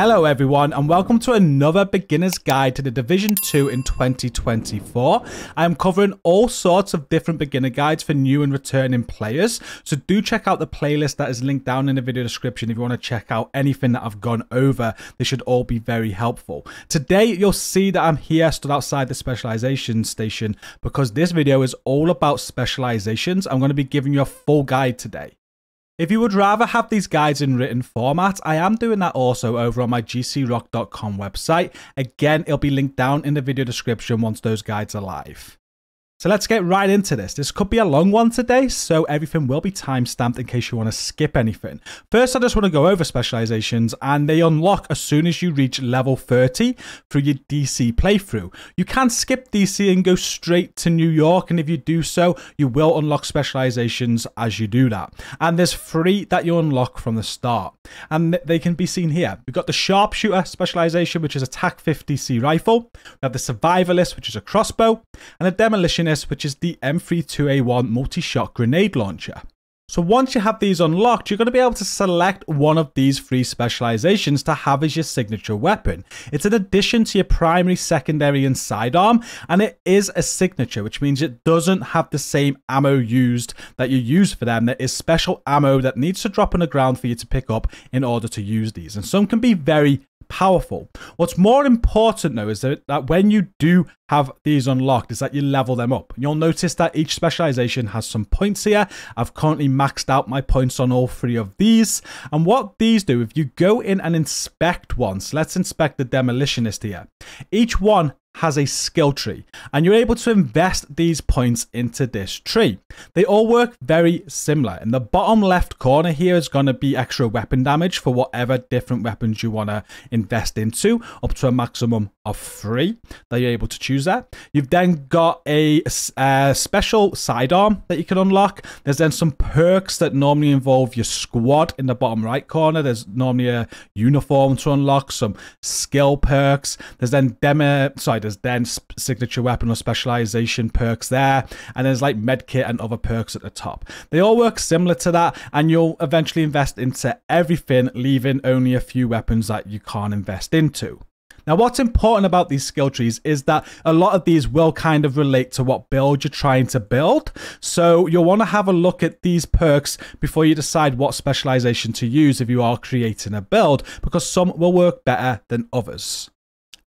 Hello everyone and welcome to another beginner's guide to the Division 2 in 2024. I am covering all sorts of different beginner guides for new and returning players, so do check out the playlist that is linked down in the video description if you want to check out anything that I've gone over. They should all be very helpful. Today you'll see that I'm here stood outside the specialization station because this video is all about specializations. I'm going to be giving you a full guide today. If you would rather have these guides in written format, I am doing that also over on my gcrock.com website. Again, it'll be linked down in the video description once those guides are live. So let's get right into this. This could be a long one today, so everything will be time-stamped in case you want to skip anything. First, I just want to go over specializations, and they unlock as soon as you reach level 30 through your DC playthrough. You can skip DC and go straight to New York, and if you do so, you will unlock specializations as you do that. And there's three that you unlock from the start, and they can be seen here. We've got the Sharpshooter specialization, which is a TAC 50C rifle. We have the Survivalist, which is a crossbow, and the Demolition which is the M32A1 multi-shot grenade launcher. So once you have these unlocked, you're going to be able to select one of these three specializations to have as your signature weapon. It's an addition to your primary, secondary, and sidearm, and it is a signature, which means it doesn't have the same ammo used that you use for them. There is special ammo that needs to drop on the ground for you to pick up in order to use these, and some can be very powerful. What's more important though is that, that when you do have these unlocked is that you level them up. You'll notice that each specialization has some points here. I've currently maxed out my points on all three of these. And what these do, if you go in and inspect once, let's inspect the demolitionist here. Each one has a skill tree and you're able to invest these points into this tree. They all work very similar. In the bottom left corner here is going to be extra weapon damage for whatever different weapons you want to invest into up to a maximum of three that you're able to choose that. You've then got a, a uh, special sidearm that you can unlock. There's then some perks that normally involve your squad in the bottom right corner. There's normally a uniform to unlock, some skill perks. There's then demo, sorry, there's then signature weapon or specialization perks there. And there's like medkit and other perks at the top. They all work similar to that. And you'll eventually invest into everything, leaving only a few weapons that you can't invest into. Now, what's important about these skill trees is that a lot of these will kind of relate to what build you're trying to build. So you'll want to have a look at these perks before you decide what specialization to use if you are creating a build, because some will work better than others.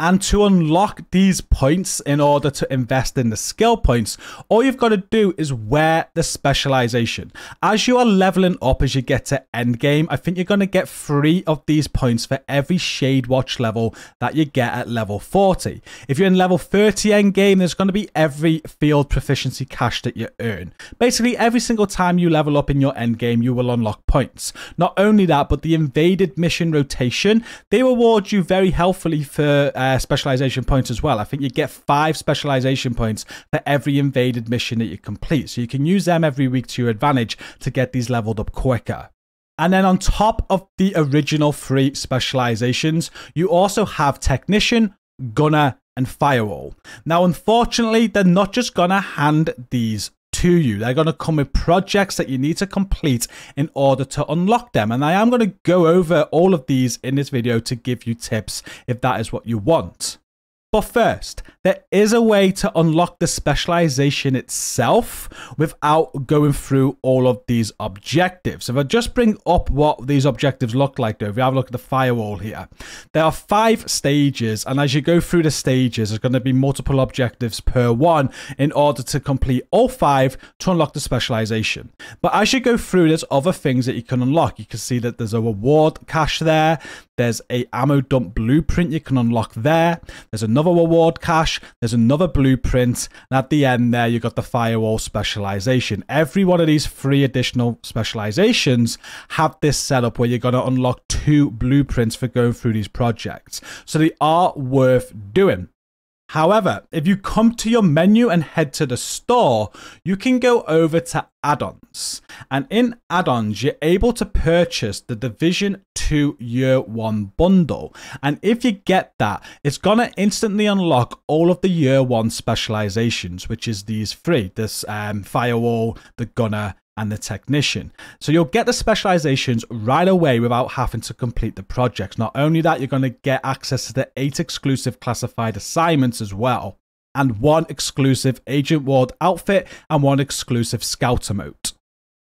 And to unlock these points in order to invest in the skill points, all you've got to do is wear the specialization. As you are leveling up as you get to end game, I think you're going to get three of these points for every SHD Watch level that you get at level 40. If you're in level 30 end game, there's going to be every field proficiency cache that you earn. Basically, every single time you level up in your end game, you will unlock points. Not only that, but the invaded mission rotation, they reward you very helpfully for uh, uh, specialization points as well. I think you get five specialization points for every invaded mission that you complete. So you can use them every week to your advantage to get these leveled up quicker. And then on top of the original three specializations, you also have Technician, Gunner, and Firewall. Now, unfortunately, they're not just to hand these to you. They're going to come with projects that you need to complete in order to unlock them. And I am going to go over all of these in this video to give you tips if that is what you want. But first, there is a way to unlock the specialization itself without going through all of these objectives. If I just bring up what these objectives look like though, if you have a look at the firewall here, there are five stages and as you go through the stages, there's going to be multiple objectives per one in order to complete all five to unlock the specialization. But as you go through, there's other things that you can unlock. You can see that there's a reward cache there. There's a ammo dump blueprint you can unlock there. There's another another reward cache, there's another blueprint, and at the end there, you've got the firewall specialization. Every one of these three additional specializations have this setup where you're going to unlock two blueprints for going through these projects. So they are worth doing. However, if you come to your menu and head to the store, you can go over to add-ons. And in add-ons, you're able to purchase the Division 2 Year 1 bundle. And if you get that, it's to instantly unlock all of the Year 1 specializations, which is these three, this um, Firewall, the Gunner, and the technician. So you'll get the specializations right away without having to complete the projects. Not only that, you're going to get access to the eight exclusive classified assignments as well, and one exclusive Agent Ward outfit and one exclusive Scout emote.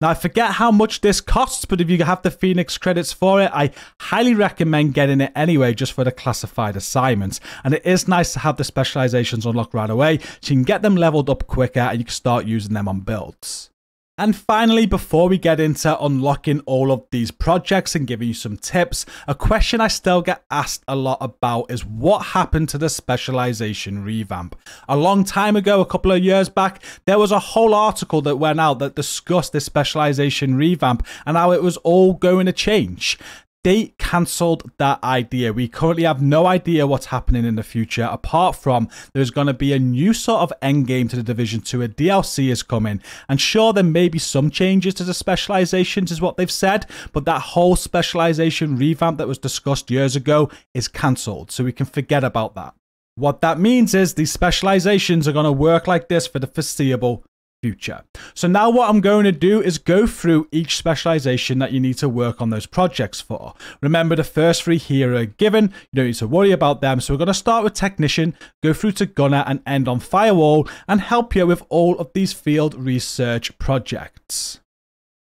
Now, I forget how much this costs, but if you have the Phoenix credits for it, I highly recommend getting it anyway, just for the classified assignments. And it is nice to have the specializations unlocked right away, so you can get them leveled up quicker and you can start using them on builds. And finally, before we get into unlocking all of these projects and giving you some tips, a question I still get asked a lot about is what happened to the specialization revamp? A long time ago, a couple of years back, there was a whole article that went out that discussed this specialization revamp and how it was all going to change they cancelled that idea. We currently have no idea what's happening in the future, apart from there's going to be a new sort of endgame to the Division 2. A DLC is coming. And sure, there may be some changes to the specializations, is what they've said, but that whole specialization revamp that was discussed years ago is cancelled. So we can forget about that. What that means is these specializations are going to work like this for the foreseeable future. So now what I'm going to do is go through each specialization that you need to work on those projects for. Remember the first three here are given, you don't need to worry about them. So we're going to start with technician, go through to gunner and end on firewall and help you with all of these field research projects.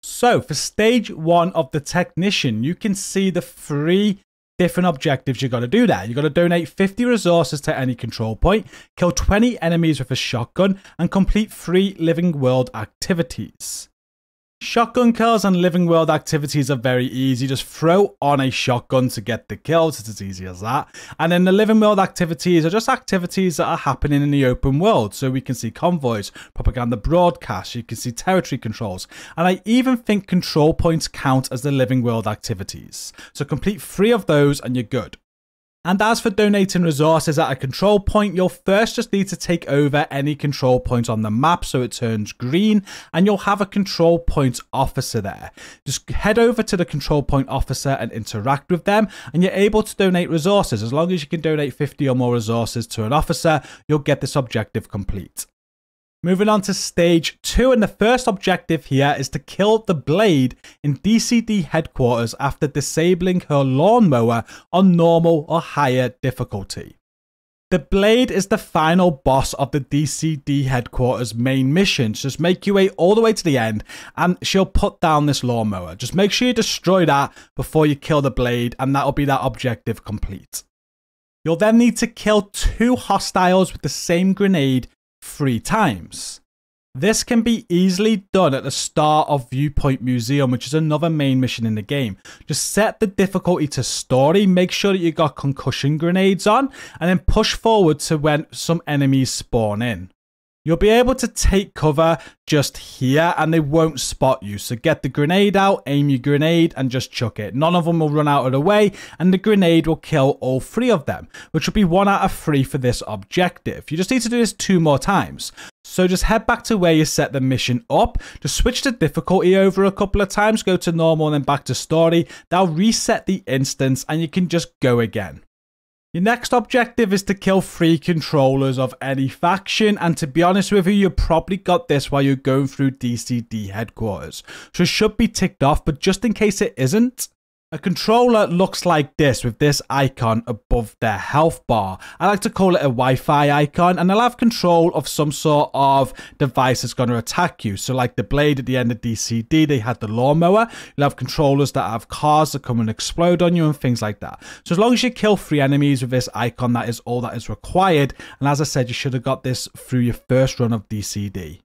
So for stage one of the technician, you can see the three different objectives you got to do that. You got to donate 50 resources to any control point, kill 20 enemies with a shotgun, and complete three living world activities. Shotgun kills and living world activities are very easy. Just throw on a shotgun to get the kills. It's as easy as that. And then the living world activities are just activities that are happening in the open world. So we can see convoys, propaganda broadcasts, you can see territory controls. And I even think control points count as the living world activities. So complete three of those and you're good. And as for donating resources at a control point, you'll first just need to take over any control point on the map so it turns green, and you'll have a control point officer there. Just head over to the control point officer and interact with them, and you're able to donate resources. As long as you can donate 50 or more resources to an officer, you'll get this objective complete. Moving on to stage two, and the first objective here is to kill the Blade in DCD headquarters after disabling her lawnmower on normal or higher difficulty. The Blade is the final boss of the DCD headquarters main mission. Just make your way all the way to the end and she'll put down this lawnmower. Just make sure you destroy that before you kill the Blade and that'll be that objective complete. You'll then need to kill two hostiles with the same grenade three times. This can be easily done at the start of Viewpoint Museum, which is another main mission in the game. Just set the difficulty to story, make sure that you got concussion grenades on, and then push forward to when some enemies spawn in. You'll be able to take cover just here and they won't spot you. So get the grenade out, aim your grenade and just chuck it. None of them will run out of the way and the grenade will kill all three of them, which will be one out of three for this objective. You just need to do this two more times. So just head back to where you set the mission up, just switch the difficulty over a couple of times, go to normal and then back to story. That'll reset the instance and you can just go again. Your next objective is to kill three controllers of any faction, and to be honest with you, you probably got this while you're going through DCD headquarters. So it should be ticked off, but just in case it isn't, a controller looks like this with this icon above their health bar. I like to call it a Wi-Fi icon and they'll have control of some sort of device that's going to attack you. So like the blade at the end of DCD, they had the lawnmower. You'll have controllers that have cars that come and explode on you and things like that. So as long as you kill three enemies with this icon, that is all that is required. And as I said, you should have got this through your first run of DCD.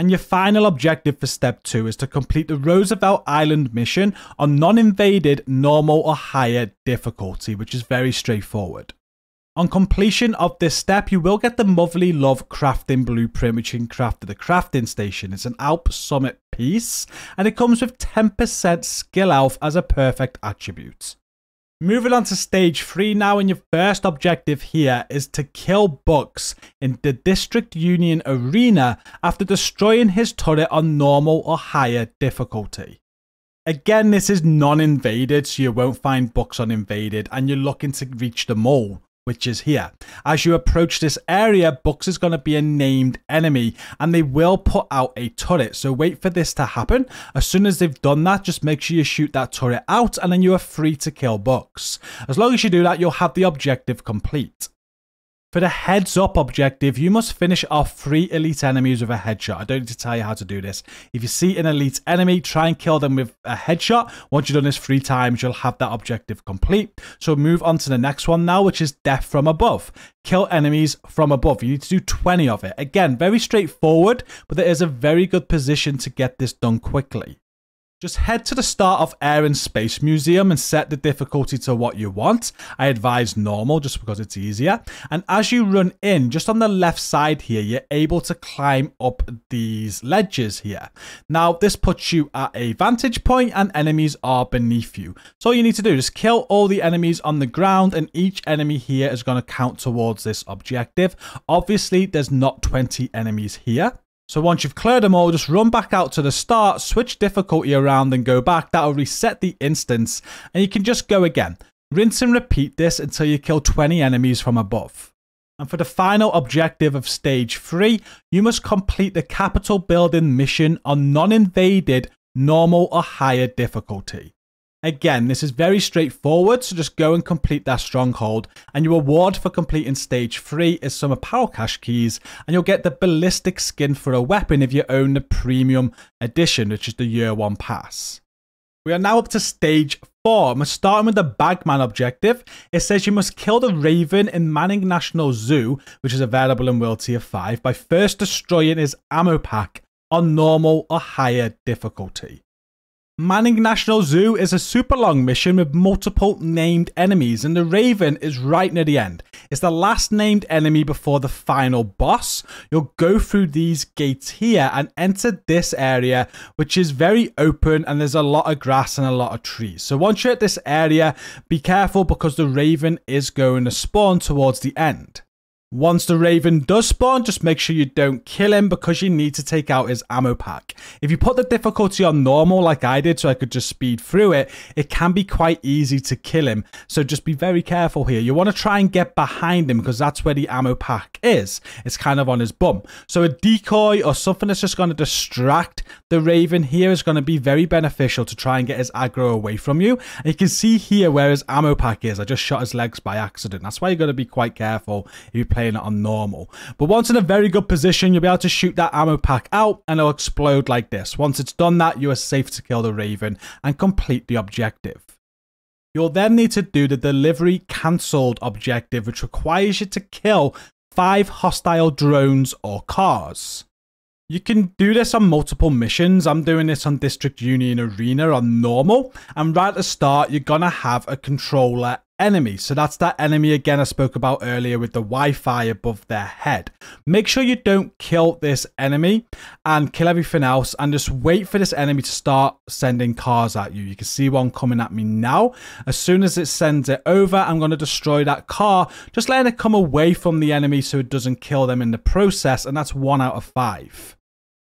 And your final objective for step 2 is to complete the Roosevelt Island mission on non-invaded, normal or higher difficulty, which is very straightforward. On completion of this step, you will get the Motherly Love crafting blueprint, which you can craft at the crafting station. It's an Alp Summit piece, and it comes with 10% skill health as a perfect attribute. Moving on to stage 3 now, and your first objective here is to kill Bucks in the District Union Arena after destroying his turret on normal or higher difficulty. Again, this is non-invaded, so you won't find Bucks on invaded, and you're looking to reach the mall. Which is here. As you approach this area, Bucks is going to be a named enemy and they will put out a turret. So wait for this to happen. As soon as they've done that, just make sure you shoot that turret out and then you are free to kill Bucks. As long as you do that, you'll have the objective complete. For the heads up objective, you must finish off three elite enemies with a headshot. I don't need to tell you how to do this. If you see an elite enemy, try and kill them with a headshot. Once you've done this three times, you'll have that objective complete. So move on to the next one now, which is death from above. Kill enemies from above. You need to do 20 of it. Again, very straightforward, but there is a very good position to get this done quickly. Just head to the start of Air and Space Museum and set the difficulty to what you want. I advise normal just because it's easier. And as you run in, just on the left side here, you're able to climb up these ledges here. Now, this puts you at a vantage point and enemies are beneath you. So all you need to do is kill all the enemies on the ground and each enemy here is going to count towards this objective. Obviously, there's not 20 enemies here. So once you've cleared them all, just run back out to the start, switch difficulty around and go back. That'll reset the instance and you can just go again. Rinse and repeat this until you kill 20 enemies from above. And for the final objective of stage 3, you must complete the Capitol building mission on non-invaded, normal or higher difficulty. Again, this is very straightforward, so just go and complete that stronghold. And your reward for completing stage 3 is some apparel cache keys, and you'll get the ballistic skin for a weapon if you own the premium edition, which is the year 1 pass. We are now up to stage 4. I'm starting with the Bagman objective. It says you must kill the Raven in Manning National Zoo, which is available in World Tier 5, by first destroying his ammo pack on normal or higher difficulty. Manning National Zoo is a super long mission with multiple named enemies, and the Raven is right near the end. It's the last named enemy before the final boss. You'll go through these gates here and enter this area, which is very open and there's a lot of grass and a lot of trees. So once you're at this area, be careful because the Raven is going to spawn towards the end. Once the Raven does spawn, just make sure you don't kill him because you need to take out his ammo pack. If you put the difficulty on normal like I did so I could just speed through it, it can be quite easy to kill him. So just be very careful here. You want to try and get behind him because that's where the ammo pack is. It's kind of on his bum. So a decoy or something that's just going to distract the Raven here is going to be very beneficial to try and get his aggro away from you. And you can see here where his ammo pack is. I just shot his legs by accident. That's why you got to be quite careful if you play playing it on normal. But once in a very good position, you'll be able to shoot that ammo pack out and it'll explode like this. Once it's done that, you are safe to kill the Raven and complete the objective. You'll then need to do the delivery cancelled objective, which requires you to kill five hostile drones or cars. You can do this on multiple missions. I'm doing this on District Union Arena on normal. And right at the start, you're going to have a controller enemy. So that's that enemy again I spoke about earlier with the Wi-Fi above their head. Make sure you don't kill this enemy and kill everything else and just wait for this enemy to start sending cars at you. You can see one coming at me now. As soon as it sends it over, I'm going to destroy that car, just letting it come away from the enemy so it doesn't kill them in the process. And that's one out of five.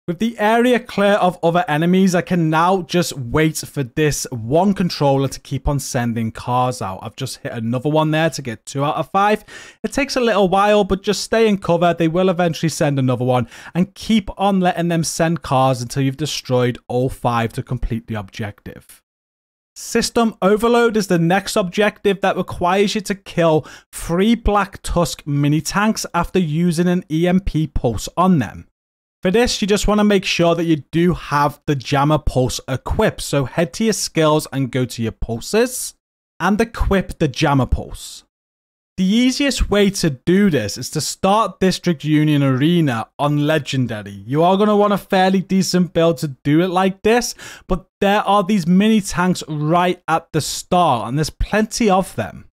With the area clear of other enemies, I can now just wait for this one controller to keep on sending cars out. I've just hit another one there to get two out of five. It takes a little while, but just stay in cover. They will eventually send another one and keep on letting them send cars until you've destroyed all five to complete the objective. System Overload is the next objective that requires you to kill three Black Tusk mini tanks after using an EMP pulse on them. For this, you just want to make sure that you do have the Jammer Pulse equipped. So head to your skills and go to your pulses and equip the Jammer Pulse. The easiest way to do this is to start District Union Arena on Legendary. You are going to want a fairly decent build to do it like this, but there are these mini tanks right at the start, and there's plenty of them.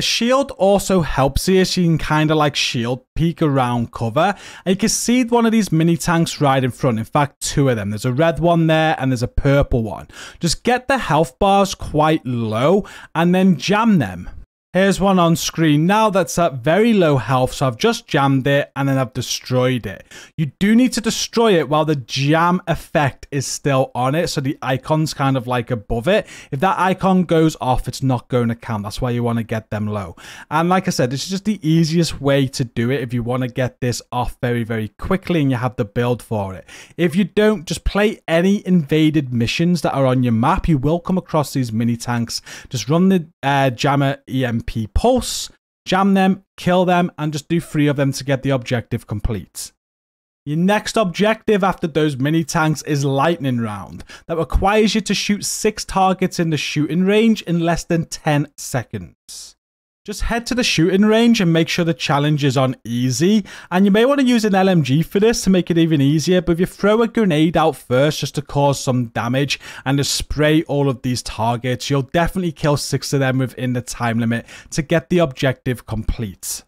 A shield also helps here so you can kind of like shield peek around cover. And you can see one of these mini tanks right in front. In fact, two of them. There's a red one there and there's a purple one. Just get the health bars quite low and then jam them. Here's one on screen now that's at very low health, so I've just jammed it and then I've destroyed it. You do need to destroy it while the jam effect is still on it, so the icon's kind of like above it. If that icon goes off, it's not going to count. That's why you want to get them low. And like I said, this is just the easiest way to do it if you want to get this off very, very quickly and you have the build for it. If you don't, just play any invaded missions that are on your map. You will come across these mini tanks. Just run the uh, jammer EM MP Pulse, jam them, kill them, and just do three of them to get the objective complete. Your next objective after those mini tanks is Lightning Round, that requires you to shoot 6 targets in the shooting range in less than 10 seconds. Just head to the shooting range and make sure the challenge is on easy. And you may want to use an LMG for this to make it even easier. But if you throw a grenade out first just to cause some damage and to spray all of these targets, you'll definitely kill six of them within the time limit to get the objective complete.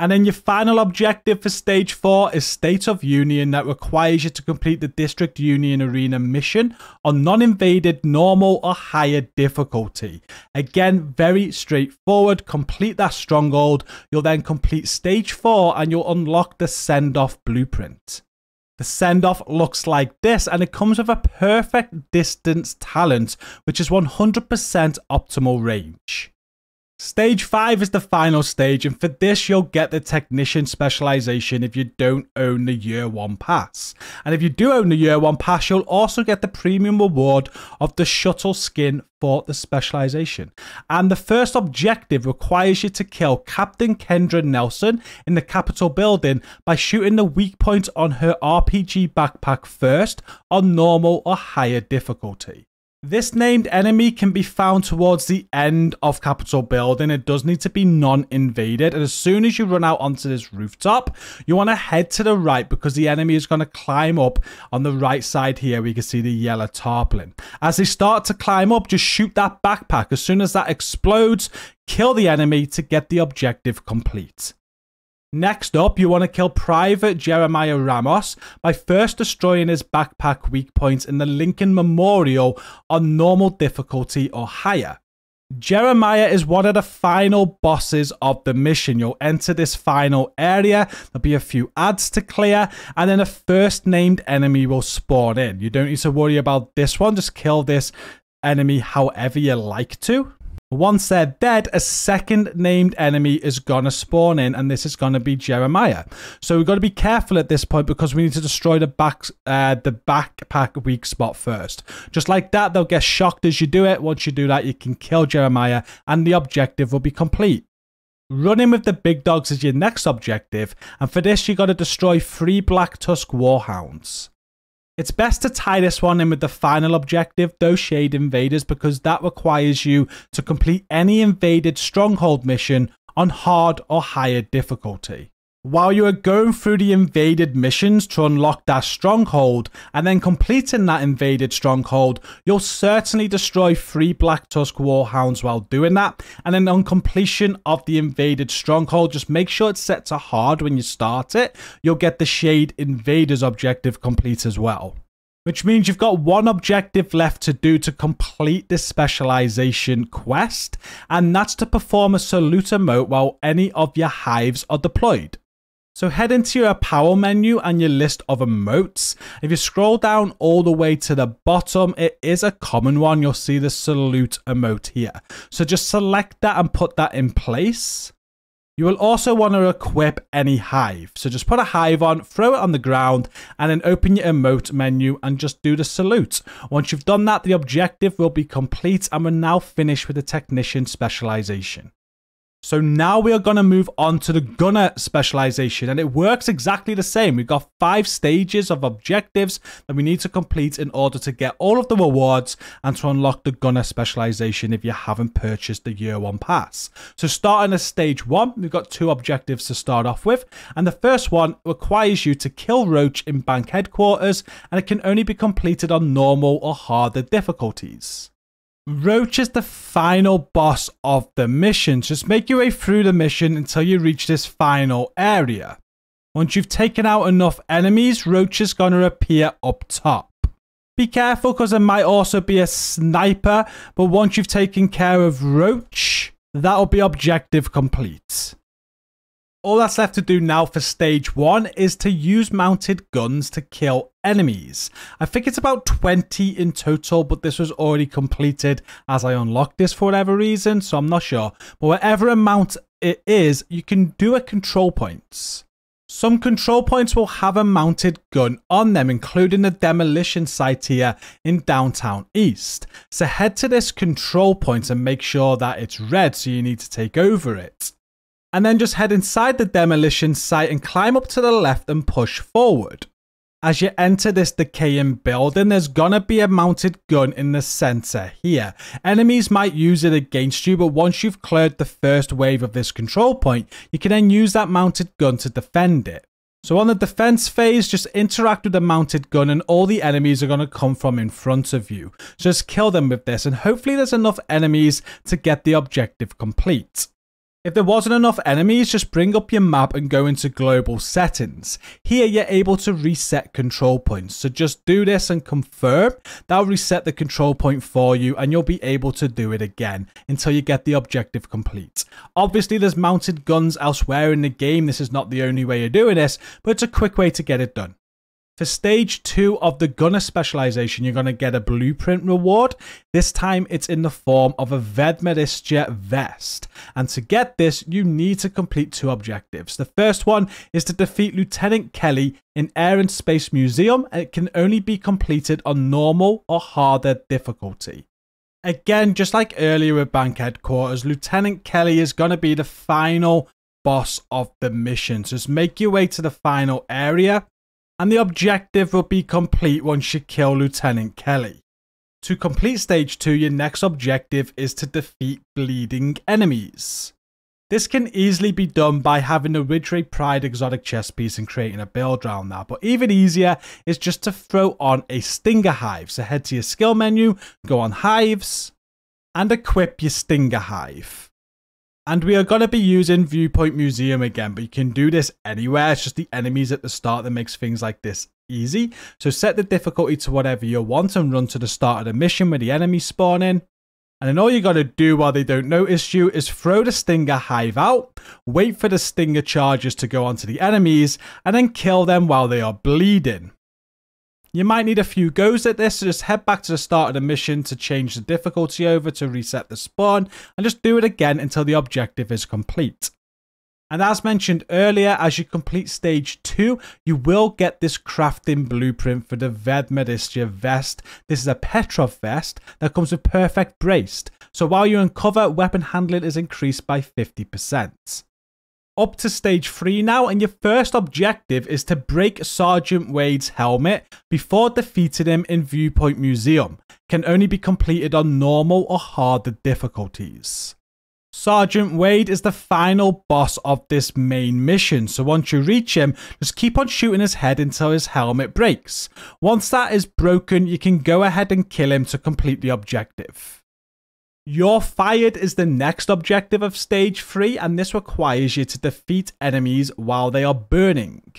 And then your final objective for stage 4 is State of Union that requires you to complete the District Union Arena mission on non-invaded, normal or higher difficulty. Again, very straightforward. Complete that stronghold. You'll then complete stage 4 and you'll unlock the send-off blueprint. The send-off looks like this and it comes with a perfect distance talent, which is 100% optimal range. Stage 5 is the final stage, and for this, you'll get the technician specialization if you don't own the year 1 pass. And if you do own the year 1 pass, you'll also get the premium reward of the shuttle skin for the specialization. And the first objective requires you to kill Captain Kendra Nelson in the Capitol building by shooting the weak point on her RPG backpack first on normal or higher difficulty. This named enemy can be found towards the end of Capitol building. It does need to be non-invaded. And as soon as you run out onto this rooftop, you want to head to the right because the enemy is going to climb up on the right side here. We can see the yellow tarpaulin. As they start to climb up, just shoot that backpack. As soon as that explodes, kill the enemy to get the objective complete. Next up, you want to kill Private Jeremiah Ramos by first destroying his backpack weak points in the Lincoln Memorial on normal difficulty or higher. Jeremiah is one of the final bosses of the mission. You'll enter this final area, there'll be a few ads to clear, and then a first named enemy will spawn in. You don't need to worry about this one, just kill this enemy however you like to. Once they're dead, a second named enemy is gonna spawn in, and this is gonna be Jeremiah. So we've got to be careful at this point because we need to destroy the back, uh, the backpack weak spot first. Just like that, they'll get shocked as you do it. Once you do that, you can kill Jeremiah, and the objective will be complete. Running with the big dogs is your next objective, and for this, you've got to destroy three Black Tusk Warhounds. It's best to tie this one in with the final objective, those Shade Invaders, because that requires you to complete any invaded stronghold mission on hard or higher difficulty. While you are going through the invaded missions to unlock that stronghold and then completing that invaded stronghold, you'll certainly destroy three Black Tusk Warhounds while doing that. And then on completion of the invaded stronghold, just make sure it's set to hard when you start it. You'll get the Shade Invaders objective complete as well which means you've got one objective left to do to complete this specialization quest, and that's to perform a salute emote while any of your hives are deployed. So head into your power menu and your list of emotes. If you scroll down all the way to the bottom, it is a common one. You'll see the salute emote here. So just select that and put that in place. You will also want to equip any hive. So just put a hive on, throw it on the ground, and then open your emote menu and just do the salute. Once you've done that, the objective will be complete and we're now finished with the technician specialization. So now we are going to move on to the gunner specialization and it works exactly the same. We've got five stages of objectives that we need to complete in order to get all of the rewards and to unlock the gunner specialization if you haven't purchased the year one pass. So starting at stage one, we've got two objectives to start off with. And the first one requires you to kill Roach in bank headquarters and it can only be completed on normal or harder difficulties. Roach is the final boss of the mission. Just make your way through the mission until you reach this final area. Once you've taken out enough enemies, Roach is going to appear up top. Be careful because there might also be a sniper, but once you've taken care of Roach, that'll be objective complete. All that's left to do now for stage 1 is to use mounted guns to kill enemies. I think it's about 20 in total, but this was already completed as I unlocked this for whatever reason, so I'm not sure. But whatever amount it is, you can do a control points. Some control points will have a mounted gun on them, including the demolition site here in downtown East. So head to this control point and make sure that it's red, so you need to take over it and then just head inside the demolition site and climb up to the left and push forward. As you enter this decaying building, there's gonna be a mounted gun in the center here. Enemies might use it against you, but once you've cleared the first wave of this control point, you can then use that mounted gun to defend it. So on the defense phase, just interact with the mounted gun and all the enemies are going to come from in front of you. Just kill them with this and hopefully there's enough enemies to get the objective complete. If there wasn't enough enemies, just bring up your map and go into global settings. Here you're able to reset control points. So just do this and confirm. That'll reset the control point for you and you'll be able to do it again until you get the objective complete. Obviously there's mounted guns elsewhere in the game. This is not the only way you're doing this, but it's a quick way to get it done. For stage two of the gunner specialization, you're going to get a blueprint reward. This time it's in the form of a Vedmedytsya vest. And to get this, you need to complete two objectives. The first one is to defeat Lieutenant Kelly in Air and Space Museum, and it can only be completed on normal or harder difficulty. Again, just like earlier with Bank Headquarters, Lieutenant Kelly is going to be the final boss of the mission. So just make your way to the final area and the objective will be complete once you kill Lieutenant Kelly. To complete stage 2, your next objective is to defeat bleeding enemies. This can easily be done by having the Ridgeway Pride exotic chest piece and creating a build around that, but even easier is just to throw on a Stinger Hive. So head to your skill menu, go on Hives, and equip your Stinger Hive. And we are going to be using Viewpoint Museum again, but you can do this anywhere. It's just the enemies at the start that makes things like this easy. So set the difficulty to whatever you want and run to the start of the mission where the enemies spawn in. And then all you got to do while they don't notice you is throw the Stinger Hive out, wait for the Stinger charges to go onto the enemies, and then kill them while they are bleeding. You might need a few goes at this, so just head back to the start of the mission to change the difficulty over to reset the spawn, and just do it again until the objective is complete. And as mentioned earlier, as you complete stage 2, you will get this crafting blueprint for the Vedmedytsya vest. This is a Petrov vest that comes with perfect braced. So while you're in cover, weapon handling is increased by 50% up to stage 3 now, and your first objective is to break Sergeant Wade's helmet before defeating him in Viewpoint Museum. Can only be completed on normal or harder difficulties. Sergeant Wade is the final boss of this main mission, so once you reach him, just keep on shooting his head until his helmet breaks. Once that is broken, you can go ahead and kill him to complete the objective. You're fired is the next objective of stage 3 and this requires you to defeat enemies while they are burning.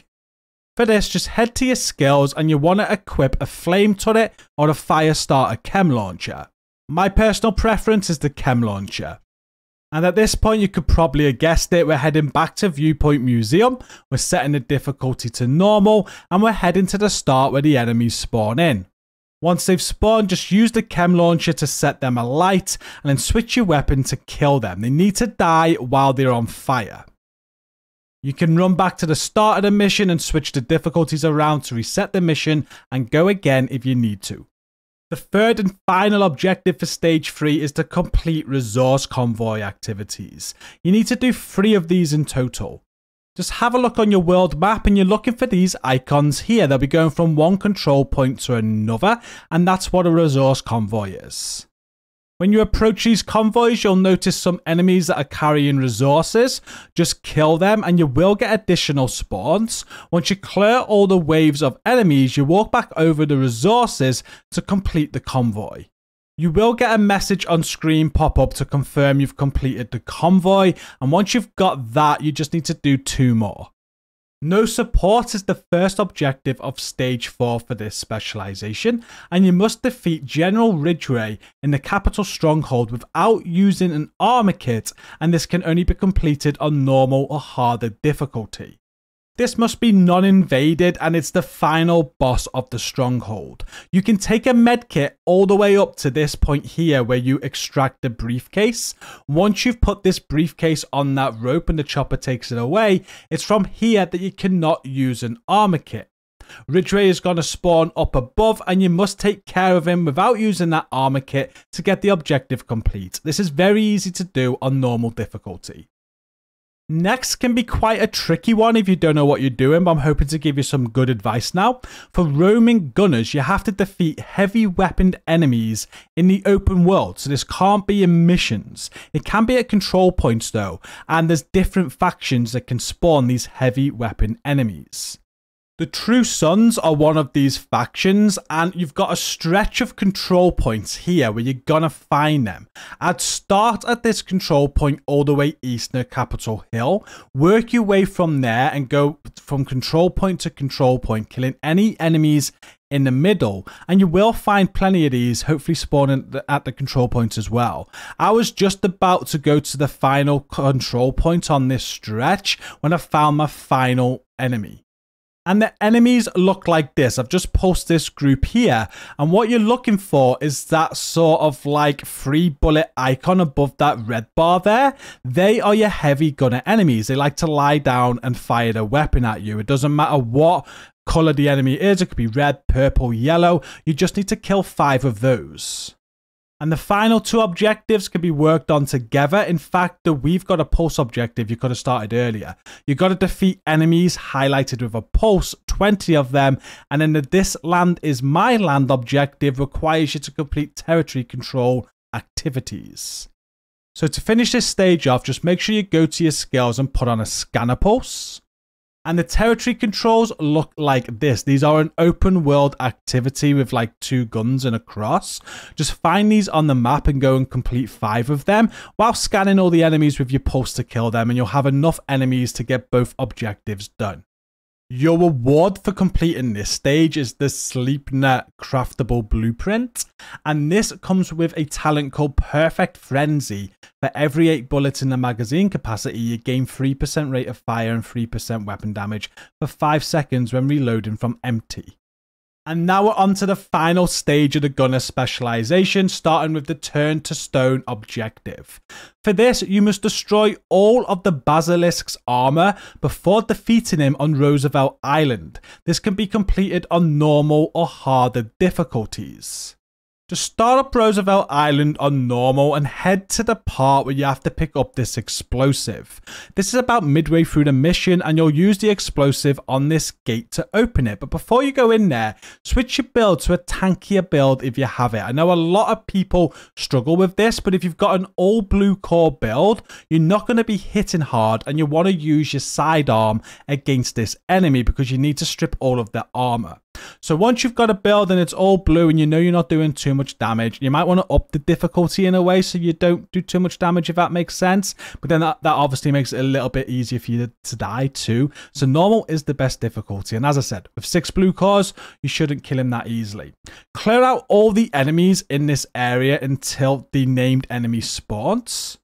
For this, just head to your skills and you want to equip a flame turret or a fire starter chem launcher. My personal preference is the chem launcher. And at this point, you could probably have guessed it. We're heading back to Viewpoint Museum. We're setting the difficulty to normal and we're heading to the start where the enemies spawn in. Once they've spawned, just use the chem launcher to set them alight and then switch your weapon to kill them. They need to die while they're on fire. You can run back to the start of the mission and switch the difficulties around to reset the mission and go again if you need to. The third and final objective for stage 3 is to complete resource convoy activities. You need to do 3 of these in total. Just have a look on your world map and you're looking for these icons here. They'll be going from one control point to another, and that's what a resource convoy is. When you approach these convoys, you'll notice some enemies that are carrying resources. Just kill them and you will get additional spawns. Once you clear all the waves of enemies, you walk back over the resources to complete the convoy. You will get a message on screen pop up to confirm you've completed the convoy, and once you've got that, you just need to do two more. No support is the first objective of stage 4 for this specialization, and you must defeat General Ridgeway in the Capitol stronghold without using an armor kit, and this can only be completed on normal or harder difficulty. This must be non-invaded and it's the final boss of the stronghold. You can take a medkit all the way up to this point here where you extract the briefcase. Once you've put this briefcase on that rope and the chopper takes it away, it's from here that you cannot use an armor kit. Ridgeway is going to spawn up above and you must take care of him without using that armor kit to get the objective complete. This is very easy to do on normal difficulty. Next can be quite a tricky one if you don't know what you're doing, but I'm hoping to give you some good advice now. For roaming gunners, you have to defeat heavy weaponed enemies in the open world, so this can't be in missions. It can be at control points though, and there's different factions that can spawn these heavy weapon enemies. The True Sons are one of these factions, and you've got a stretch of control points here where you're gonna find them. I'd start at this control point all the way east near Capitol Hill, work your way from there and go from control point to control point, killing any enemies in the middle, and you will find plenty of these, hopefully spawning at the control points as well. I was just about to go to the final control point on this stretch when I found my final enemy. And the enemies look like this. I've just posted this group here. And what you're looking for is that sort of like free bullet icon above that red bar there. They are your heavy gunner enemies. They like to lie down and fire their weapon at you. It doesn't matter what color the enemy is. It could be red, purple, yellow. You just need to kill five of those. And the final two objectives can be worked on together. In fact, the We've Got a Pulse objective you could have started earlier. You've got to defeat enemies highlighted with a pulse, 20 of them. And then the This Land is My Land objective requires you to complete territory control activities. So to finish this stage off, just make sure you go to your skills and put on a scanner pulse. And the territory controls look like this. These are an open world activity with like two guns and a cross. Just find these on the map and go and complete five of them while scanning all the enemies with your pulse to kill them and you'll have enough enemies to get both objectives done. Your reward for completing this stage is the Sleipnir craftable blueprint, and this comes with a talent called Perfect Frenzy. For every 8 bullets in the magazine capacity, you gain 3% rate of fire and 3% weapon damage for 5 seconds when reloading from empty. And now we're on to the final stage of the gunner specialization, starting with the turn to stone objective. For this, you must destroy all of the Basilisk's armor before defeating him on Roosevelt Island. This can be completed on normal or harder difficulties. Just start up Roosevelt Island on normal and head to the part where you have to pick up this explosive. This is about midway through the mission and you'll use the explosive on this gate to open it. But before you go in there, switch your build to a tankier build if you have it. I know a lot of people struggle with this, but if you've got an all blue core build, you're not going to be hitting hard and you want to use your sidearm against this enemy because you need to strip all of their armor. So once you've got a build and it's all blue and you know you're not doing too much damage, you might want to up the difficulty in a way so you don't do too much damage if that makes sense. But then that, that obviously makes it a little bit easier for you to, to die too. So normal is the best difficulty. And as I said, with six blue cores, you shouldn't kill him that easily. Clear out all the enemies in this area until the named enemy spawns.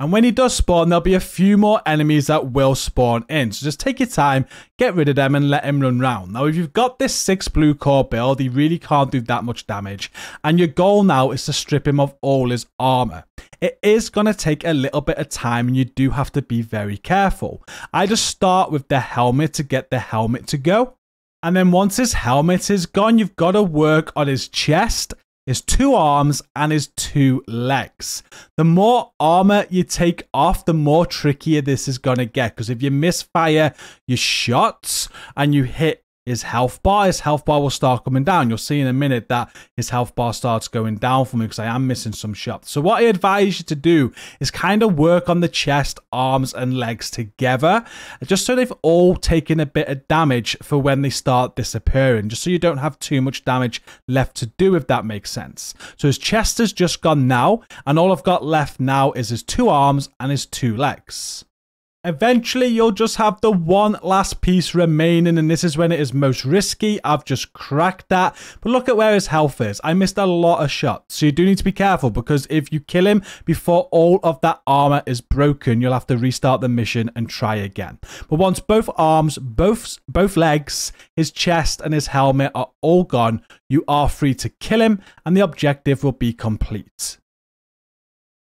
And when he does spawn, there'll be a few more enemies that will spawn in. So just take your time, get rid of them and let him run round. Now, if you've got this 6 blue core build, he really can't do that much damage. And your goal now is to strip him of all his armor. It is going to take a little bit of time and you do have to be very careful. I just start with the helmet to get the helmet to go. And then once his helmet is gone, you've got to work on his chest his two arms and his two legs. The more armor you take off, the more trickier this is going to get. Because if you misfire your shots and you hit his health bar, his health bar will start coming down. You'll see in a minute that his health bar starts going down for me because I am missing some shots. So what I advise you to do is kind of work on the chest, arms, and legs together, just so they've all taken a bit of damage for when they start disappearing, just so you don't have too much damage left to do, if that makes sense. So his chest has just gone now, and all I've got left now is his two arms and his two legs. Eventually, you'll just have the one last piece remaining, and this is when it is most risky. I've just cracked that, but look at where his health is. I missed a lot of shots, so you do need to be careful because if you kill him before all of that armor is broken, you'll have to restart the mission and try again. But once both arms, both both legs, his chest, and his helmet are all gone, you are free to kill him, and the objective will be complete.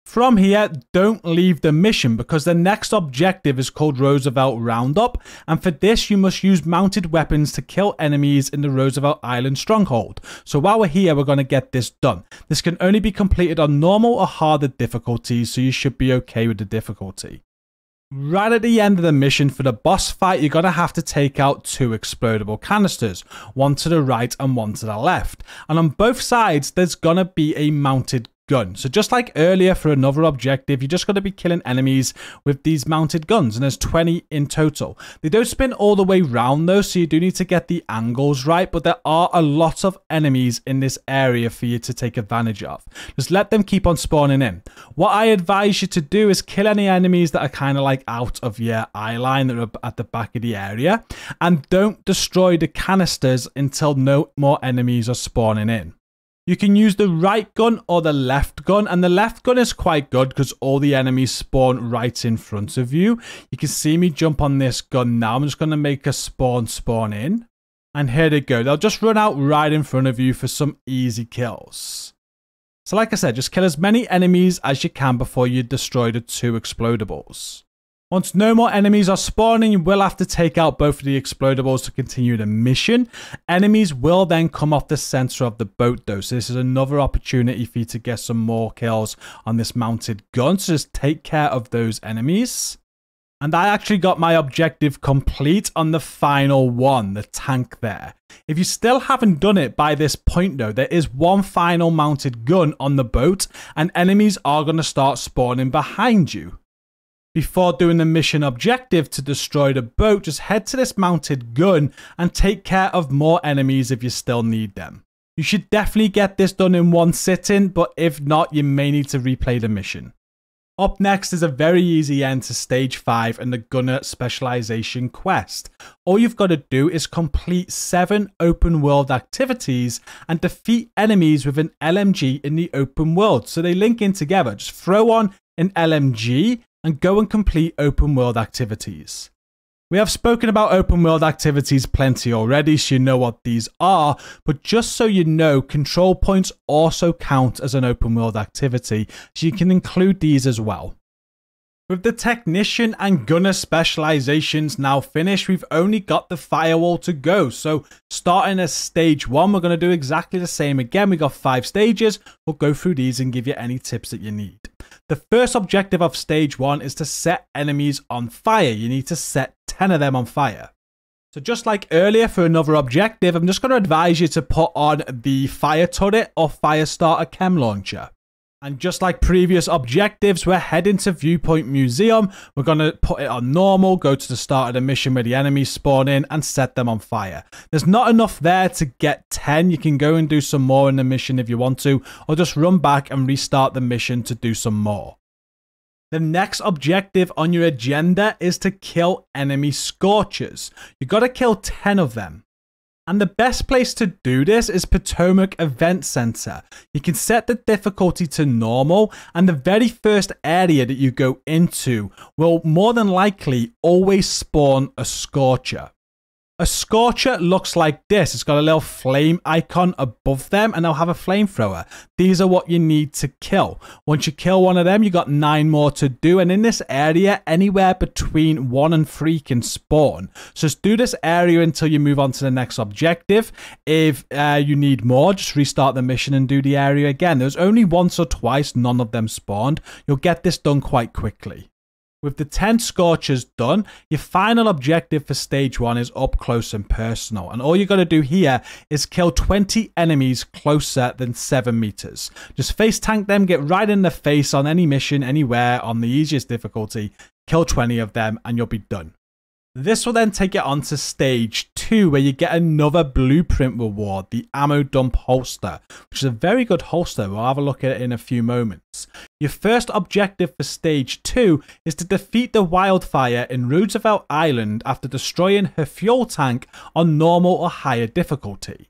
From here, don't leave the mission because the next objective is called Roosevelt Roundup, and for this you must use mounted weapons to kill enemies in the Roosevelt Island stronghold. So while we're here, we're going to get this done. This can only be completed on normal or harder difficulties, so you should be okay with the difficulty. Right at the end of the mission for the boss fight, you're going to have to take out two explodable canisters, one to the right and one to the left. And on both sides, there's going to be a mounted gun. So just like earlier for another objective, you're just going to be killing enemies with these mounted guns, and there's 20 in total. They don't spin all the way round though, so you do need to get the angles right, but there are a lot of enemies in this area for you to take advantage of. Just let them keep on spawning in. What I advise you to do is kill any enemies that are kind of like out of your eye line that are at the back of the area, and don't destroy the canisters until no more enemies are spawning in. You can use the right gun or the left gun, and the left gun is quite good because all the enemies spawn right in front of you. You can see me jump on this gun now. I'm just going to make a spawn spawn in. And here they go. They'll just run out right in front of you for some easy kills. So like I said, just kill as many enemies as you can before you destroy the two explodables. Once no more enemies are spawning, you will have to take out both of the explodables to continue the mission. Enemies will then come off the center of the boat though, so this is another opportunity for you to get some more kills on this mounted gun. So just take care of those enemies. And I actually got my objective complete on the final one, the tank there. If you still haven't done it by this point though, there is one final mounted gun on the boat and enemies are going to start spawning behind you. Before doing the mission objective to destroy the boat, just head to this mounted gun and take care of more enemies if you still need them. You should definitely get this done in one sitting, but if not, you may need to replay the mission. Up next is a very easy end to stage 5 and the gunner specialization quest. All you've got to do is complete 7 open world activities and defeat enemies with an LMG in the open world. So they link in together. Just throw on an LMG and go and complete open world activities. We have spoken about open world activities plenty already, so you know what these are, but just so you know, control points also count as an open world activity, so you can include these as well. With the technician and gunner specializations now finished, we've only got the firewall to go. So starting as stage one, we're going to do exactly the same again. We've got five stages. We'll go through these and give you any tips that you need. The first objective of stage one is to set enemies on fire. You need to set 10 of them on fire. So just like earlier for another objective, I'm just going to advise you to put on the fire turret or fire starter chem launcher. And just like previous objectives, we're heading to Viewpoint Museum. We're going to put it on normal, go to the start of the mission where the enemies spawn in and set them on fire. There's not enough there to get 10. You can go and do some more in the mission if you want to, or just run back and restart the mission to do some more. The next objective on your agenda is to kill enemy Scorchers. You've got to kill 10 of them. And the best place to do this is Potomac Event Center. You can set the difficulty to normal, and the very first area that you go into will more than likely always spawn a Scorcher. A Scorcher looks like this. It's got a little flame icon above them and they'll have a flamethrower. These are what you need to kill. Once you kill one of them, you got nine more to do. And in this area, anywhere between one and three can spawn. So just do this area until you move on to the next objective. If uh, you need more, just restart the mission and do the area again. There's only once or twice none of them spawned. You'll get this done quite quickly. With the 10 scorchers done, your final objective for stage 1 is up close and personal. And all you got to do here is kill 20 enemies closer than 7 meters. Just face tank them, get right in the face on any mission, anywhere, on the easiest difficulty, kill 20 of them, and you'll be done. This will then take it on to stage 2 2 where you get another blueprint reward, the Ammo Dump Holster, which is a very good holster. We'll have a look at it in a few moments. Your first objective for Stage 2 is to defeat the Wildfire in Roosevelt Island after destroying her fuel tank on normal or higher difficulty.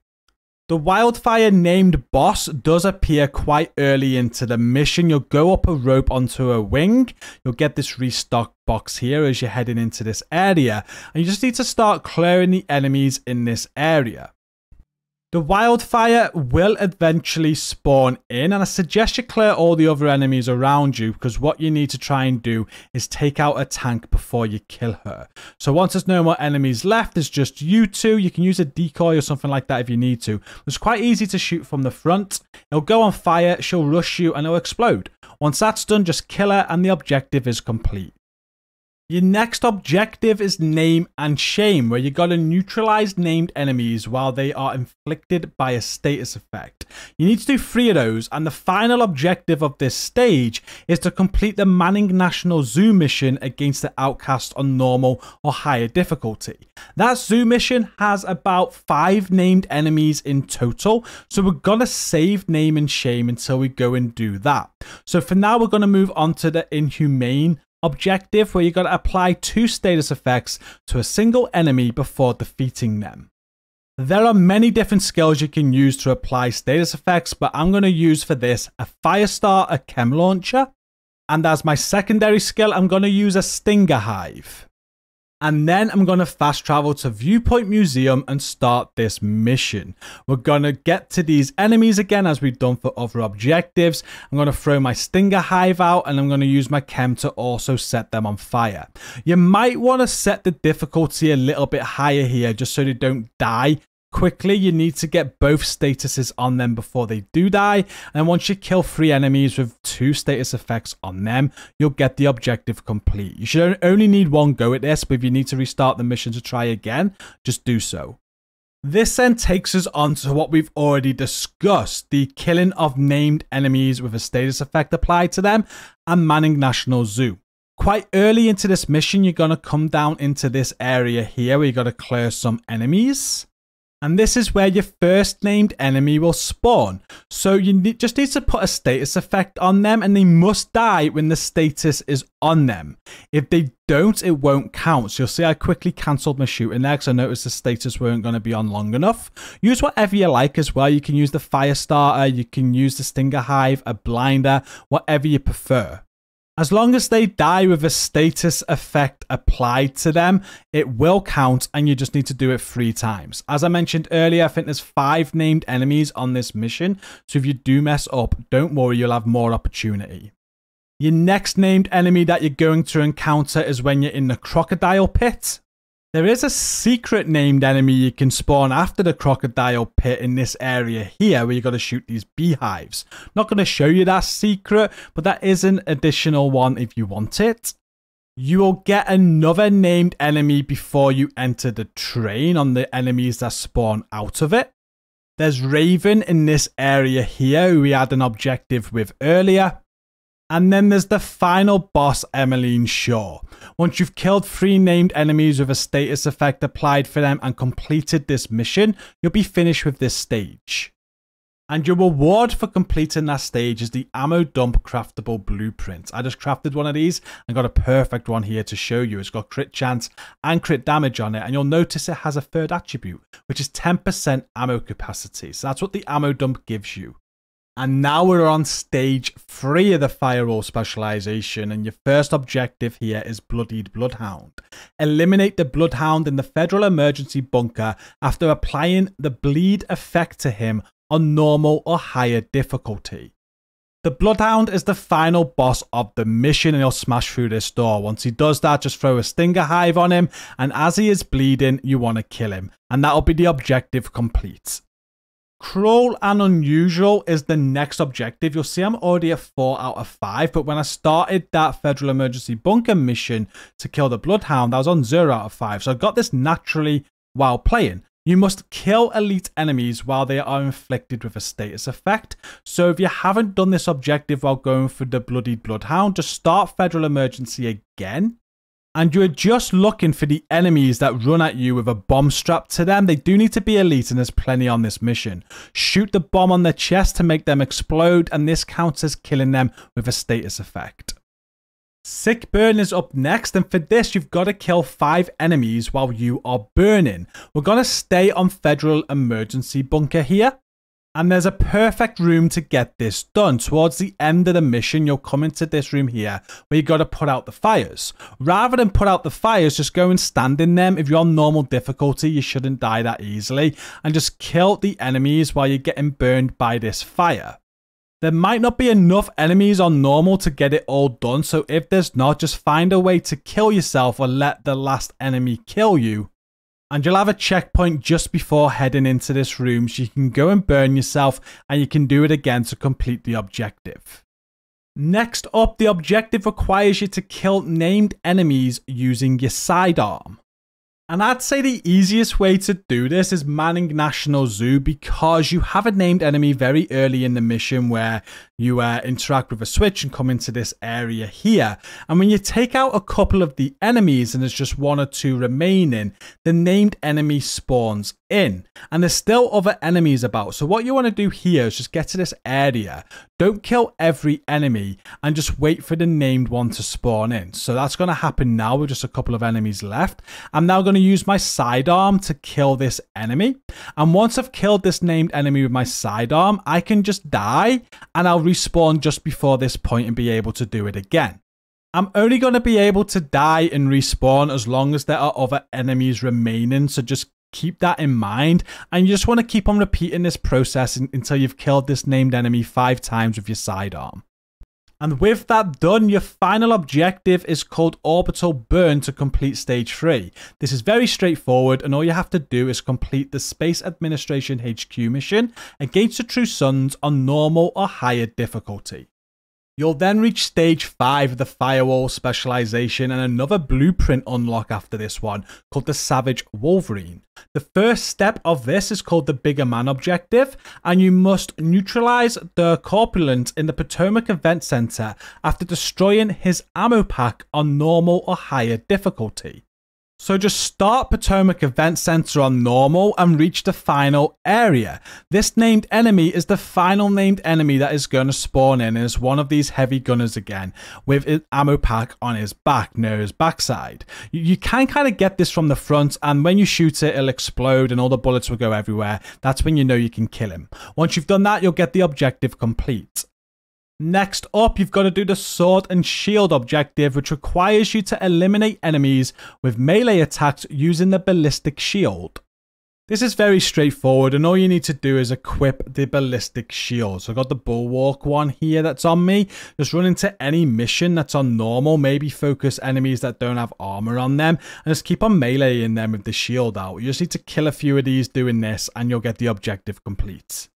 The wildfire named boss does appear quite early into the mission. You'll go up a rope onto a wing. You'll get this restock box here as you're heading into this area. And you just need to start clearing the enemies in this area. The wildfire will eventually spawn in, and I suggest you clear all the other enemies around you because what you need to try and do is take out a tank before you kill her. So once there's no more enemies left, there's just you two. You can use a decoy or something like that if you need to. It's quite easy to shoot from the front. It'll go on fire, she'll rush you, and it'll explode. Once that's done, just kill her, and the objective is complete. Your next objective is name and shame, where you gotta neutralize named enemies while they are inflicted by a status effect. You need to do three of those, and the final objective of this stage is to complete the Manning National Zoo mission against the Outcast on normal or higher difficulty. That zoo mission has about five named enemies in total, so we're gonna save name and shame until we go and do that. So for now, we're gonna move on to the Inhumane objective where you got to apply two status effects to a single enemy before defeating them. There are many different skills you can use to apply status effects, but I'm going to use for this a Firestar, a Chem Launcher, and as my secondary skill, I'm going to use a Stinger Hive. And then I'm going to fast travel to Viewpoint Museum and start this mission. We're going to get to these enemies again as we've done for other objectives. I'm going to throw my Stinger Hive out and I'm going to use my Chem to also set them on fire. You might want to set the difficulty a little bit higher here just so they don't die quickly. You need to get both statuses on them before they do die. And once you kill three enemies with two status effects on them, you'll get the objective complete. You should only need one go at this, but if you need to restart the mission to try again, just do so. This then takes us on to what we've already discussed the killing of named enemies with a status effect applied to them and Manning National Zoo. Quite early into this mission, you're going to come down into this area here where you got to clear some enemies. And this is where your first named enemy will spawn. So you just need to put a status effect on them and they must die when the status is on them. If they don't, it won't count. So you'll see I quickly cancelled my shooting there because I noticed the status weren't going to be on long enough. Use whatever you like as well. You can use the fire starter, you can use the stinger hive, a blinder, whatever you prefer. As long as they die with a status effect applied to them, it will count and you just need to do it three times. As I mentioned earlier, I think there's five named enemies on this mission, so if you do mess up, don't worry, you'll have more opportunity. Your next named enemy that you're going to encounter is when you're in the crocodile pit. There is a secret named enemy you can spawn after the crocodile pit in this area here where you got to shoot these beehives. Not going to show you that secret, but that is an additional one if you want it. You will get another named enemy before you enter the train on the enemies that spawn out of it. There's Raven in this area here who we had an objective with earlier. And then there's the final boss, Emmeline Shaw. Once you've killed three named enemies with a status effect applied for them and completed this mission, you'll be finished with this stage. And your reward for completing that stage is the Ammo Dump Craftable Blueprint. I just crafted one of these and got a perfect one here to show you. It's got crit chance and crit damage on it. And you'll notice it has a third attribute, which is 10% ammo capacity. So that's what the Ammo Dump gives you. And now we're on stage three of the firewall specialization, and your first objective here is Bloodied Bloodhound. Eliminate the Bloodhound in the Federal Emergency Bunker after applying the bleed effect to him on normal or higher difficulty. The Bloodhound is the final boss of the mission and he'll smash through this door. Once he does that, just throw a Stinger Hive on him, and as he is bleeding, you want to kill him. And that'll be the objective complete. Cruel and Unusual is the next objective. You'll see I'm already at 4 out of 5, but when I started that Federal Emergency Bunker mission to kill the Bloodhound, I was on 0 out of 5. So I got this naturally while playing. You must kill elite enemies while they are inflicted with a status effect. So if you haven't done this objective while going for the Bloodied Bloodhound, just start Federal Emergency again and you're just looking for the enemies that run at you with a bomb strapped to them, they do need to be elite and there's plenty on this mission. Shoot the bomb on their chest to make them explode and this counts as killing them with a status effect. Sick Burn is up next, and for this, you've got to kill five enemies while you are burning. We're going to stay on Federal Emergency Bunker here. And there's a perfect room to get this done. Towards the end of the mission, you'll come into this room here where you've got to put out the fires. Rather than put out the fires, just go and stand in them. If you're on normal difficulty, you shouldn't die that easily. And just kill the enemies while you're getting burned by this fire. There might not be enough enemies on normal to get it all done, so if there's not, just find a way to kill yourself or let the last enemy kill you and you'll have a checkpoint just before heading into this room so you can go and burn yourself and you can do it again to complete the objective. Next up, the objective requires you to kill named enemies using your sidearm. And I'd say the easiest way to do this is Manning National Zoo because you have a named enemy very early in the mission where you uh, interact with a switch and come into this area here. And when you take out a couple of the enemies and there's just one or two remaining, the named enemy spawns in. And there's still other enemies about. So what you want to do here is just get to this area. Don't kill every enemy and just wait for the named one to spawn in. So that's going to happen now with just a couple of enemies left. I'm now going to use my sidearm to kill this enemy. And once I've killed this named enemy with my sidearm, I can just die and I'll respawn just before this point and be able to do it again. I'm only going to be able to die and respawn as long as there are other enemies remaining, so just keep that in mind. And you just want to keep on repeating this process until you've killed this named enemy five times with your sidearm. And with that done, your final objective is called Orbital Burn to complete Stage 3. This is very straightforward and all you have to do is complete the Space Administration HQ mission against the True Sons on normal or higher difficulty. You'll then reach stage 5 of the firewall specialization and another blueprint unlock after this one called the Savage Wolverine. The first step of this is called the Bigger Man objective and you must neutralize the corpulent in the Potomac Event Center after destroying his ammo pack on normal or higher difficulty. So just start Potomac Event Center on normal and reach the final area. This named enemy is the final named enemy that is going to spawn in as one of these heavy gunners again with an ammo pack on his back near his backside. You, you can kind of get this from the front and when you shoot it it'll explode and all the bullets will go everywhere. That's when you know you can kill him. Once you've done that you'll get the objective complete. Next up, you've got to do the Sword and Shield objective, which requires you to eliminate enemies with melee attacks using the Ballistic Shield. This is very straightforward, and all you need to do is equip the Ballistic Shield. So I've got the Bulwark one here that's on me. Just run into any mission that's on normal, maybe focus enemies that don't have armor on them, and just keep on meleeing them with the shield out. You just need to kill a few of these doing this, and you'll get the objective complete.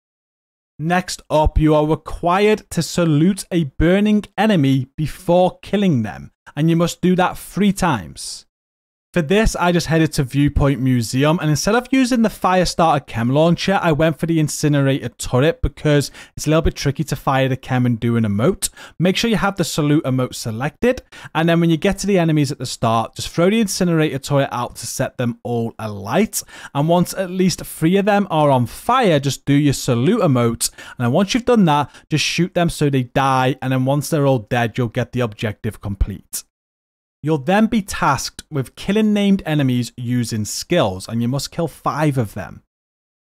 Next up, you are required to salute a burning enemy before killing them, and you must do that three times. For this, I just headed to Viewpoint Museum, and instead of using the Firestarter Chem Launcher, I went for the Incinerator Turret because it's a little bit tricky to fire the Chem and do an emote. Make sure you have the Salute emote selected, and then when you get to the enemies at the start, just throw the Incinerator Turret out to set them all alight, and once at least three of them are on fire, just do your Salute emote, and then once you've done that, just shoot them so they die, and then once they're all dead, you'll get the objective complete. You'll then be tasked with killing named enemies using skills, and you must kill five of them.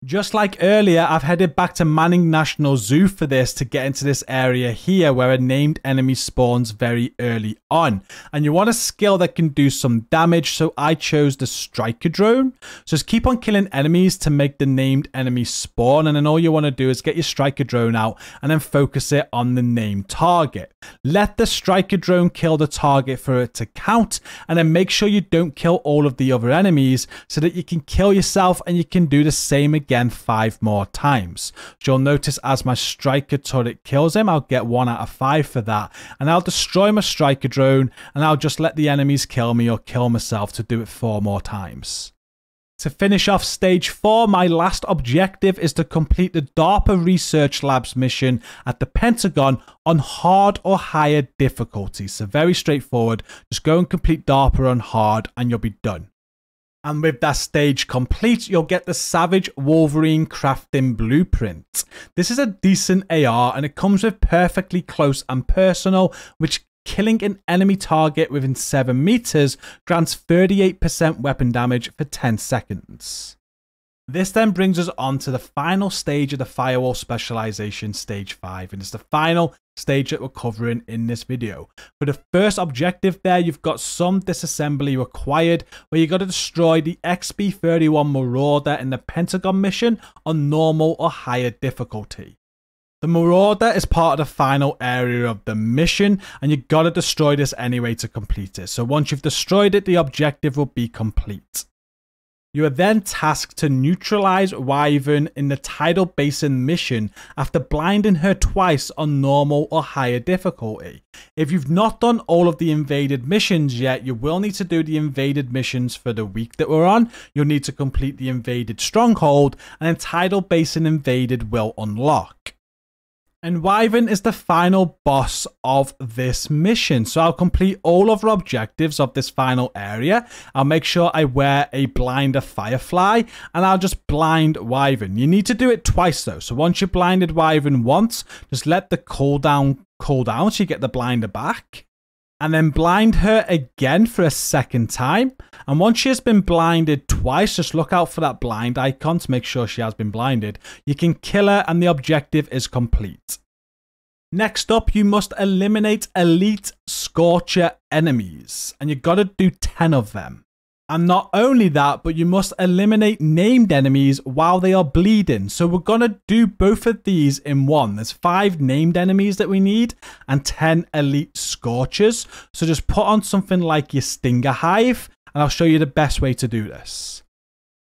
Just like earlier, I've headed back to Manning National Zoo for this to get into this area here where a named enemy spawns very early on. And you want a skill that can do some damage, so I chose the Striker Drone. So just keep on killing enemies to make the named enemy spawn, and then all you want to do is get your Striker Drone out and then focus it on the named target. Let the Striker Drone kill the target for it to count, and then make sure you don't kill all of the other enemies so that you can kill yourself and you can do the same again again five more times. So you'll notice as my striker turret kills him, I'll get one out of five for that. And I'll destroy my striker drone and I'll just let the enemies kill me or kill myself to do it four more times. To finish off stage four, my last objective is to complete the DARPA Research Labs mission at the Pentagon on hard or higher difficulty. So very straightforward. Just go and complete DARPA on hard and you'll be done. And with that stage complete, you'll get the Savage Wolverine crafting blueprint. This is a decent AR and it comes with perfectly close and personal, which killing an enemy target within 7 meters grants 38% weapon damage for 10 seconds. This then brings us on to the final stage of the firewall specialization, stage 5, and it's the final stage that we're covering in this video. For the first objective there, you've got some disassembly required, where you've got to destroy the XB-31 Marauder in the Pentagon mission on normal or higher difficulty. The Marauder is part of the final area of the mission, and you've gotta destroy this anyway to complete it. So once you've destroyed it, the objective will be complete. You are then tasked to neutralize Wyvern in the Tidal Basin mission after blinding her twice on normal or higher difficulty. If you've not done all of the invaded missions yet, you will need to do the invaded missions for the week that we're on. You'll need to complete the invaded stronghold, and then Tidal Basin invaded will unlock. And Wyvern is the final boss of this mission. So I'll complete all of our objectives of this final area. I'll make sure I wear a blinder Firefly and I'll just blind Wyvern. You need to do it twice though. So once you blinded Wyvern once, just let the cooldown cool down so you get the blinder back and then blind her again for a second time. And once she has been blinded twice, just look out for that blind icon to make sure she has been blinded. You can kill her and the objective is complete. Next up, you must eliminate elite Scorcher enemies, and you've got to do 10 of them. And not only that, but you must eliminate named enemies while they are bleeding. So we're going to do both of these in one. There's five named enemies that we need and 10 elite scorchers. So just put on something like your Stinger Hive and I'll show you the best way to do this.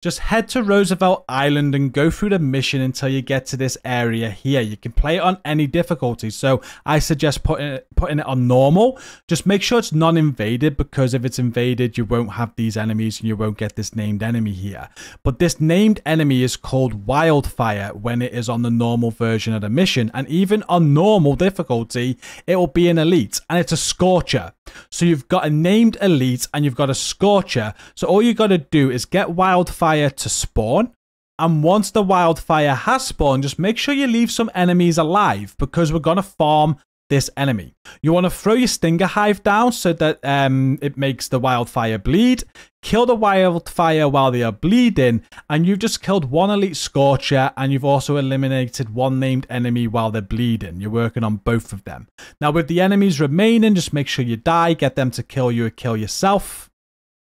Just head to Roosevelt Island and go through the mission until you get to this area here. You can play it on any difficulty, so I suggest putting it, putting it on normal. Just make sure it's non-invaded because if it's invaded, you won't have these enemies and you won't get this named enemy here. But this named enemy is called Wildfire when it is on the normal version of the mission, and even on normal difficulty, it will be an elite, and it's a Scorcher. So you've got a named elite and you've got a Scorcher. So all you got to do is get Wildfire wildfire to spawn. And once the wildfire has spawned, just make sure you leave some enemies alive because we're going to farm this enemy. You want to throw your stinger hive down so that um, it makes the wildfire bleed. Kill the wildfire while they are bleeding, and you've just killed one elite scorcher, and you've also eliminated one named enemy while they're bleeding. You're working on both of them. Now, with the enemies remaining, just make sure you die, get them to kill you or kill yourself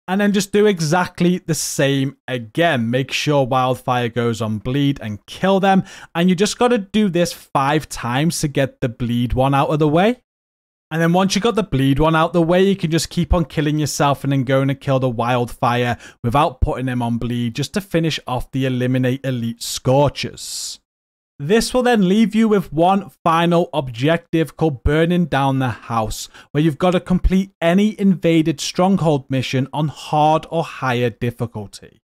and then just do exactly the same again. Make sure Wildfire goes on bleed and kill them. And you just got to do this five times to get the bleed one out of the way. And then once you got the bleed one out the way, you can just keep on killing yourself and then going to kill the wildfire without putting them on bleed just to finish off the eliminate elite scorchers. This will then leave you with one final objective called burning down the house, where you've got to complete any invaded stronghold mission on hard or higher difficulty.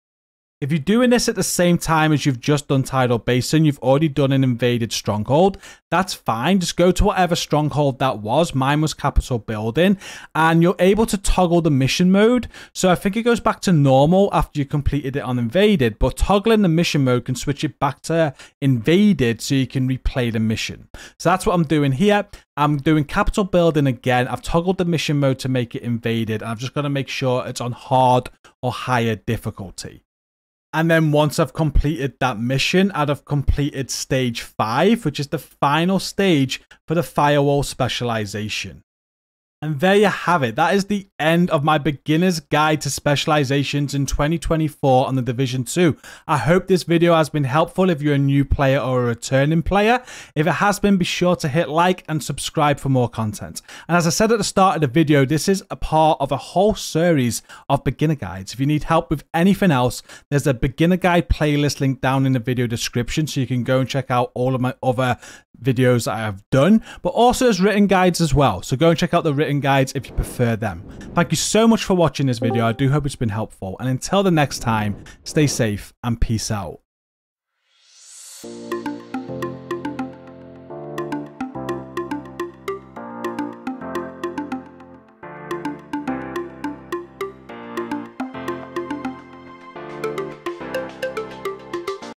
If you're doing this at the same time as you've just done Tidal Basin, you've already done an invaded stronghold, that's fine. Just go to whatever stronghold that was. Mine was Capitol Building, and you're able to toggle the mission mode. So I think it goes back to normal after you completed it on invaded, but toggling the mission mode can switch it back to invaded so you can replay the mission. So that's what I'm doing here. I'm doing Capitol Building again. I've toggled the mission mode to make it invaded, I've just got to make sure it's on hard or higher difficulty. And then once I've completed that mission, I'd have completed stage five, which is the final stage for the firewall specialization. And there you have it. That is the end of my beginner's guide to specializations in 2024 on the Division 2. I hope this video has been helpful if you're a new player or a returning player. If it has been, be sure to hit like and subscribe for more content. And as I said at the start of the video, this is a part of a whole series of beginner guides. If you need help with anything else, there's a beginner guide playlist link down in the video description so you can go and check out all of my other videos that I have done, but also as written guides as well. So go and check out the written guides if you prefer them. Thank you so much for watching this video. I do hope it's been helpful. And until the next time, stay safe and peace out.